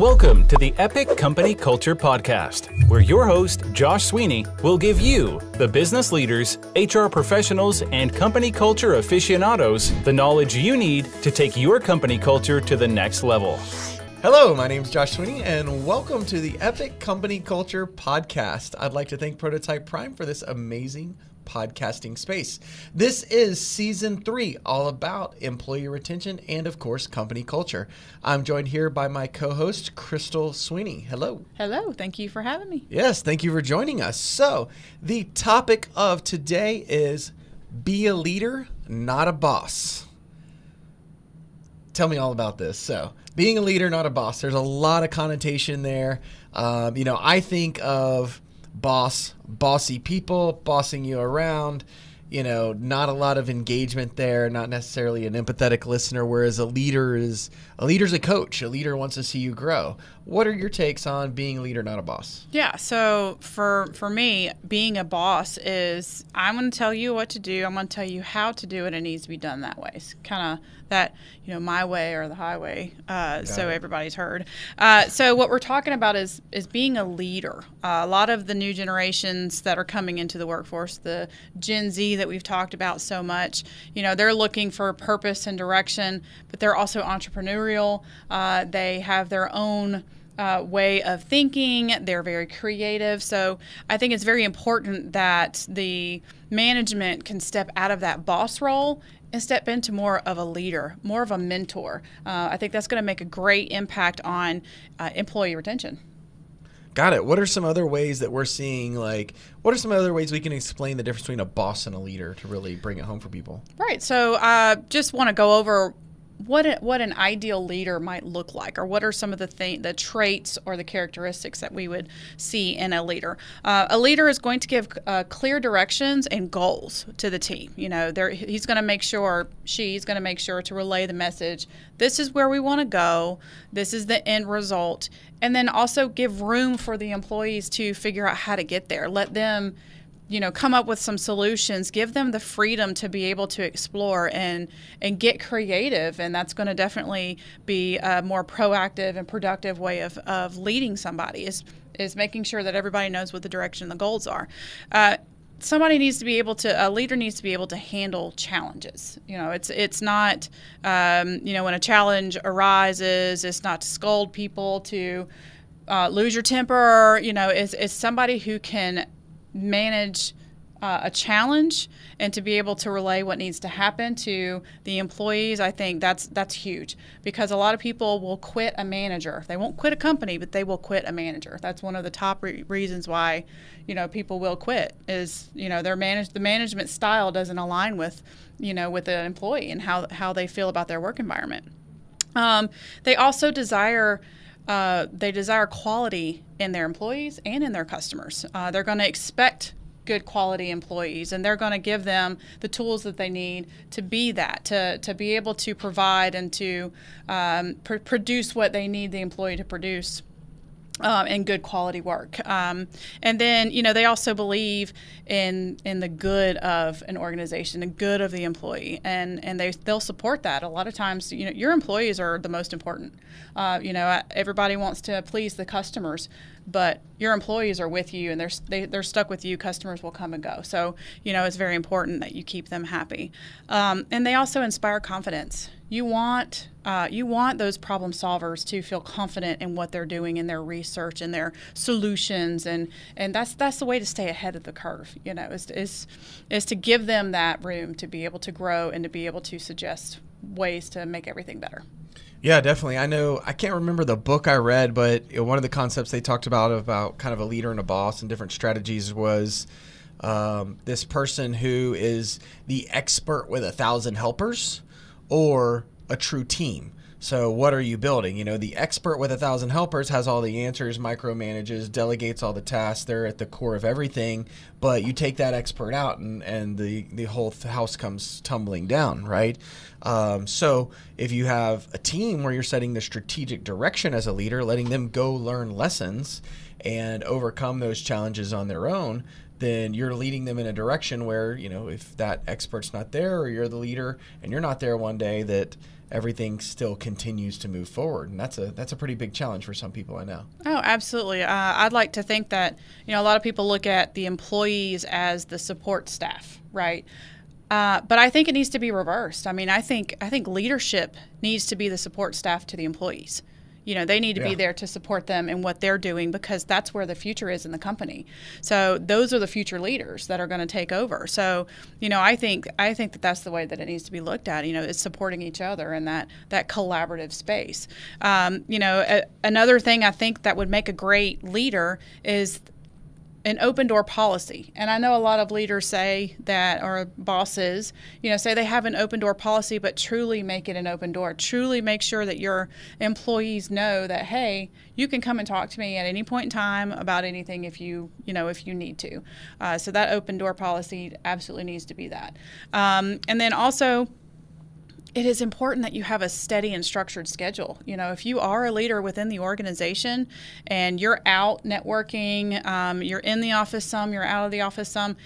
Welcome to the Epic Company Culture Podcast, where your host, Josh Sweeney, will give you, the business leaders, HR professionals, and company culture aficionados, the knowledge you need to take your company culture to the next level. Hello, my name is Josh Sweeney, and welcome to the Epic Company Culture Podcast. I'd like to thank Prototype Prime for this amazing podcasting space. This is season three, all about employee retention and, of course, company culture. I'm joined here by my co host, Crystal Sweeney. Hello. Hello. Thank you for having me. Yes, thank you for joining us. So, the topic of today is be a leader, not a boss. Tell me all about this. So, being a leader, not a boss, there's a lot of connotation there. Um, you know, I think of boss, bossy people bossing you around. You know, not a lot of engagement there, not necessarily an empathetic listener. Whereas a leader is a leader's a coach. A leader wants to see you grow. What are your takes on being a leader, not a boss? Yeah. So for for me, being a boss is I'm going to tell you what to do. I'm going to tell you how to do it. It needs to be done that way. It's kind of that you know my way or the highway. Uh, so it. everybody's heard. Uh, so what we're talking about is is being a leader. Uh, a lot of the new generations that are coming into the workforce, the Gen Z that we've talked about so much, you know, they're looking for purpose and direction, but they're also entrepreneurial. Uh, they have their own uh, way of thinking. They're very creative. So I think it's very important that the management can step out of that boss role and step into more of a leader, more of a mentor. Uh, I think that's going to make a great impact on uh, employee retention. Got it. What are some other ways that we're seeing, like, what are some other ways we can explain the difference between a boss and a leader to really bring it home for people? Right. So, I uh, just want to go over what a, what an ideal leader might look like, or what are some of the th- the traits or the characteristics that we would see in a leader. Uh, a leader is going to give uh, clear directions and goals to the team. You know, he's going to make sure she's going to make sure to relay the message. This is where we want to go. This is the end result, and then also give room for the employees to figure out how to get there. Let them you know come up with some solutions give them the freedom to be able to explore and and get creative. And that's going to definitely be a more proactive and productive way of, of leading somebody is is making sure that everybody knows what the direction the goals are. Uh, somebody needs to be able to a leader needs to be able to handle challenges. You know it's it's not um, you know when a challenge arises it's not to scold people to uh, lose your temper. You know it's, it's somebody who can manage uh, a challenge and to be able to relay what needs to happen to the employees i think that's that's huge. Because a lot of people will quit a manager. They won't quit a company but they will quit a manager. That's one of the top re- reasons why you know people will quit is you know their manage the management style doesn't align with you know with the employee and how how they feel about their work environment. Um, they also desire uh, they desire quality in their employees and in their customers. Uh, they're going to expect good quality employees and they're going to give them the tools that they need to be that to, to be able to provide and to um, pr- produce what they need the employee to produce um, and good quality work. Um, and then, you know, they also believe in in the good of an organization, the good of the employee, and and they they'll support that. A lot of times, you know, your employees are the most important. Uh, you know, everybody wants to please the customers, but your employees are with you and they're they, are they are stuck with you. Customers will come and go. So, you know, it's very important that you keep them happy. Um, and they also inspire confidence you want uh, you want those problem solvers to feel confident in what they're doing in their research and their solutions and and that's that's the way to stay ahead of the curve you know is is is to give them that room to be able to grow and to be able to suggest ways to make everything better yeah, definitely. I know. I can't remember the book I read, but one of the concepts they talked about about kind of a leader and a boss and different strategies was um, this person who is the expert with a thousand helpers or a true team. So, what are you building? You know, the expert with a thousand helpers has all the answers, micromanages, delegates all the tasks. They're at the core of everything. But you take that expert out, and, and the, the whole house comes tumbling down, right? Um, so, if you have a team where you're setting the strategic direction as a leader, letting them go learn lessons and overcome those challenges on their own, then you're leading them in a direction where you know if that expert's not there or you're the leader and you're not there one day that everything still continues to move forward. And that's a that's a pretty big challenge for some people I know. Oh, absolutely. Uh, I'd like to think that you know a lot of people look at the employees as the support staff, right? Uh, but I think it needs to be reversed. I mean, I think I think leadership needs to be the support staff to the employees. You know, they need to Yeah. be there to support them in what they're doing because that's where the future is in the company. So those are the future leaders that are going to take over. So, you know, I think I think that that's the way that it needs to be looked at. You know, it's supporting each other in that that collaborative space. Um, you know, a, another thing I think that would make a great leader is an open door policy. And I know a lot of leaders say that, or bosses, you know, say they have an open door policy, but truly make it an open door. Truly make sure that your employees know that, hey, you can come and talk to me at any point in time about anything if you, you know, if you need to. Uh, so that open door policy absolutely needs to be that. Um, and then also, it is important that you have a steady and structured schedule. You know, if you are a leader within the organization and you're out networking, um, you're in the office some, you're out of the office some,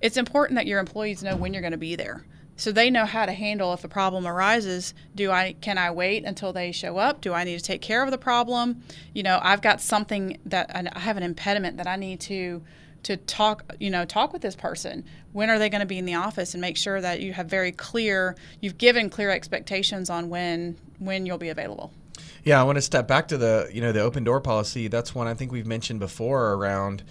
it's important that your employees know when you're going to be there. So they know how to handle if a problem arises. Do I can I wait until they show up? Do I need to take care of the problem? You know, I've got something that I have an impediment that I need to to talk you know talk with this person when are they going to be in the office and make sure that you have very clear you've given clear expectations on when when you'll be available Yeah, I want to step back to the you know the open door policy. That's one I think we've mentioned before around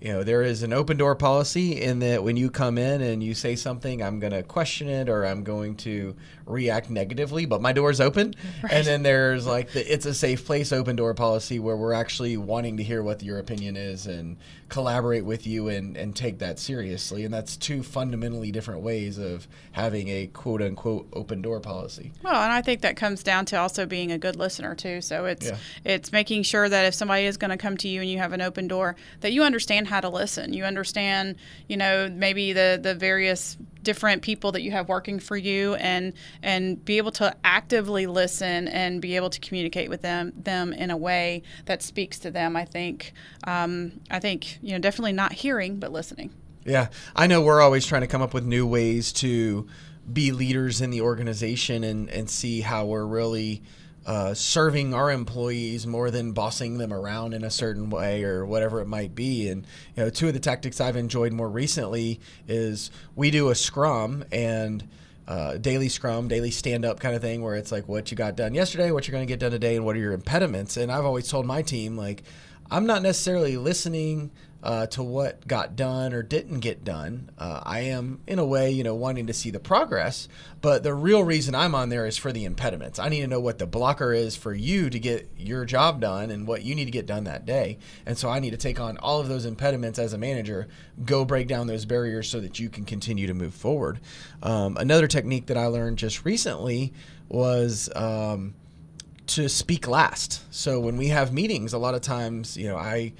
you know there is an open door policy in that when you come in and you say something i'm going to question it or i'm going to react negatively but my door's open. And then there's like the it's a safe place open door policy where we're actually wanting to hear what your opinion is and collaborate with you and, and take that seriously. And that's two fundamentally different ways of having a quote unquote open door policy. Well and i think that comes down to also being a good listener too. So it's Yeah. it's making sure that if somebody is going to come to you and you have an open door that you understand how to listen. You understand you know maybe the the various different people that you have working for you and and be able to actively listen and be able to communicate with them them in a way that speaks to them i think um, i think you know definitely not hearing but listening. Yeah, I know we're always trying to come up with new ways to be leaders in the organization and, and see how we're really uh, serving our employees more than bossing them around in a certain way or whatever it might be. And you know, two of the tactics I've enjoyed more recently is we do a scrum and uh, daily scrum, daily stand up kind of thing where it's like what you got done yesterday, what you're going to get done today, and what are your impediments. And I've always told my team like I'm not necessarily listening uh, to what got done or didn't get done. Uh, I am, in a way, you know, wanting to see the progress. But the real reason I'm on there is for the impediments. I need to know what the blocker is for you to get your job done and what you need to get done that day. And so I need to take on all of those impediments as a manager, go break down those barriers so that you can continue to move forward. Um, another technique that I learned just recently was. Um, to speak last. So when we have meetings, a lot of times, you know, I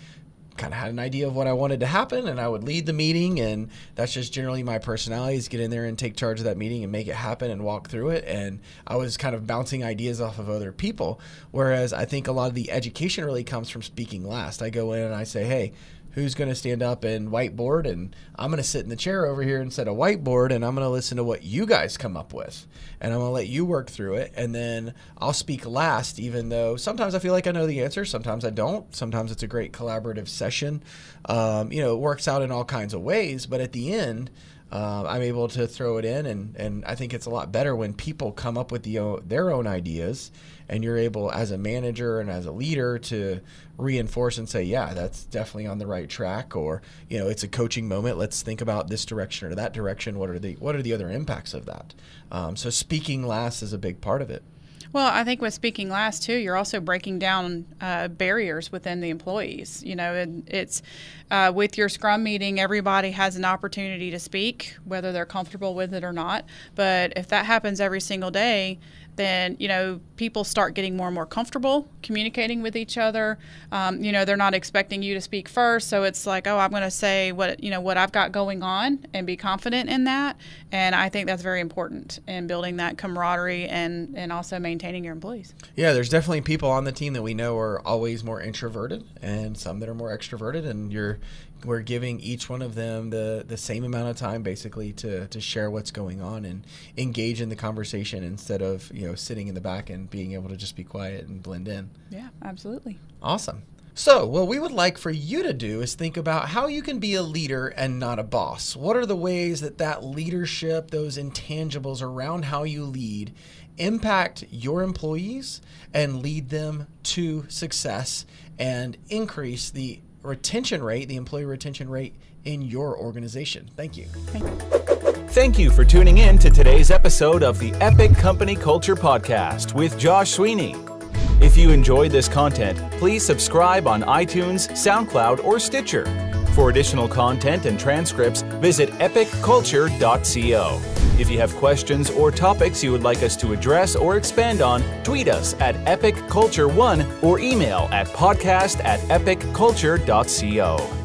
kind of had an idea of what I wanted to happen and I would lead the meeting and that's just generally my personality is get in there and take charge of that meeting and make it happen and walk through it and I was kind of bouncing ideas off of other people whereas I think a lot of the education really comes from speaking last. I go in and I say, "Hey, who's going to stand up and whiteboard and I'm going to sit in the chair over here instead of whiteboard and I'm going to listen to what you guys come up with and I'm going to let you work through it and then I'll speak last even though sometimes I feel like I know the answer sometimes I don't. Sometimes it's a great collaborative session. Um, you know it works out in all kinds of ways but at the end uh, I'm able to throw it in, and, and I think it's a lot better when people come up with the, their own ideas, and you're able, as a manager and as a leader, to reinforce and say, yeah, that's definitely on the right track, or you know, it's a coaching moment. Let's think about this direction or that direction. What are the what are the other impacts of that? Um, so speaking last is a big part of it. Well, I think with speaking last too, you're also breaking down uh, barriers within the employees. You know, and it's uh, with your Scrum meeting, everybody has an opportunity to speak, whether they're comfortable with it or not. But if that happens every single day, then you know people start getting more and more comfortable communicating with each other. Um, you know, they're not expecting you to speak first, so it's like, oh, I'm going to say what you know what I've got going on and be confident in that. And I think that's very important in building that camaraderie and and also maintaining your employees. Yeah, there's definitely people on the team that we know are always more introverted and some that are more extroverted and you're we're giving each one of them the the same amount of time basically to to share what's going on and engage in the conversation instead of you know sitting in the back and being able to just be quiet and blend in. Yeah, absolutely. Awesome. So, what we would like for you to do is think about how you can be a leader and not a boss. What are the ways that that leadership, those intangibles around how you lead, impact your employees and lead them to success and increase the retention rate, the employee retention rate in your organization? Thank you. Thank you for tuning in to today's episode of the Epic Company Culture Podcast with Josh Sweeney. If you enjoyed this content, please subscribe on iTunes, SoundCloud, or Stitcher. For additional content and transcripts, visit epicculture.co. If you have questions or topics you would like us to address or expand on, tweet us at Epic Culture One or email at podcast at epicculture.co.